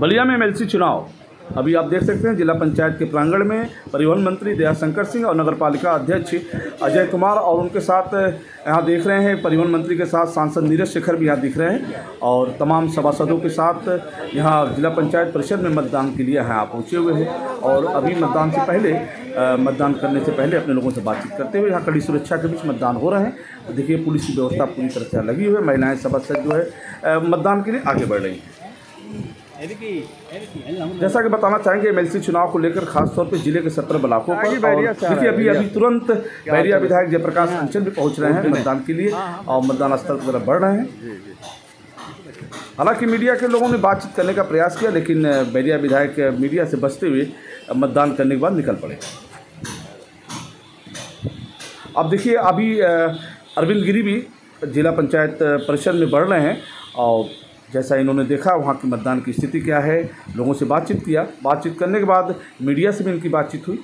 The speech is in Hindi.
बलिया में एमएलसी चुनाव। अभी आप देख सकते हैं, जिला पंचायत के प्रांगण में परिवहन मंत्री दयाशंकर सिंह और नगर पालिका अध्यक्ष अजय कुमार और उनके साथ यहाँ देख रहे हैं, परिवहन मंत्री के साथ सांसद नीरज शेखर भी यहाँ दिख रहे हैं और तमाम सभासदों के साथ यहाँ जिला पंचायत परिषद में मतदान के लिए यहाँ पहुँचे हुए हैं और अभी मतदान से पहले मतदान करने से पहले अपने लोगों से बातचीत करते हुए यहाँ कड़ी सुरक्षा के बीच मतदान हो रहे हैं। देखिए, पुलिस की व्यवस्था पूरी तरह से लगी हुई है, महिलाएँ सभासद जो है मतदान के लिए आगे बढ़ रही हैं। जैसा कि बताना चाहेंगे एमएलसी चुनाव को लेकर खास तौर पे ज़िले के सत्रह ब्लॉकों पर और देखिए अभी अभी तुरंत बैरिया विधायक जयप्रकाश अंचल भी पहुँच रहे हैं मतदान के लिए और मतदान स्थल की तरफ़ बढ़ रहे हैं। हालाँकि मीडिया के लोगों ने बातचीत करने का प्रयास किया लेकिन बैरिया विधायक मीडिया से बचते हुए मतदान करने के बाद निकल पड़े। अब देखिए अभी अरविंद गिरी भी जिला पंचायत परिषद में बढ़ रहे हैं और जैसा इन्होंने देखा, वहाँ की मतदान की स्थिति क्या है? लोगों से बातचीत किया। बातचीत करने के बाद मीडिया से भी इनकी बातचीत हुई।